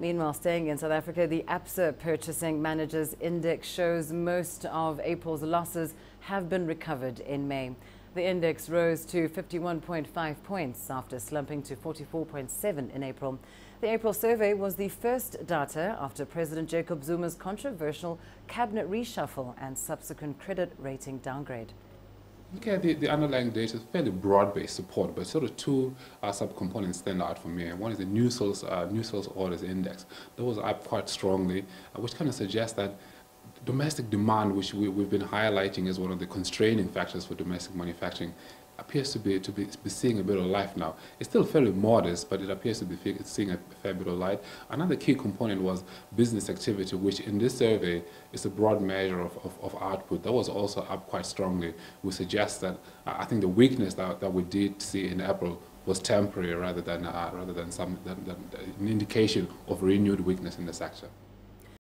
Meanwhile, staying in South Africa, the ABSA Purchasing Managers Index shows most of April's losses have been recovered in May. The index rose to 51.5 points after slumping to 44.7 in April. The April survey was the first data after President Jacob Zuma's controversial cabinet reshuffle and subsequent credit rating downgrade. Okay, the, the underlying data is fairly broad-based support, but sort of two uh, subcomponents stand out for me. One is the new sales, uh, new sales orders index. That was up quite strongly, uh, which kind of suggests that domestic demand, which we, have been highlighting as one of the constraining factors for domestic manufacturing, appears to be to be, be, seeing a bit of life now. It's still fairly modest, but it appears to be seeing a fair bit of light. Another key component was business activity, which in this survey is a broad measure of, of, of output. That was also up quite strongly. We suggest that uh, I think the weakness that, that we did see in April was temporary rather than uh, rather than some than, than an indication of renewed weakness in the sector.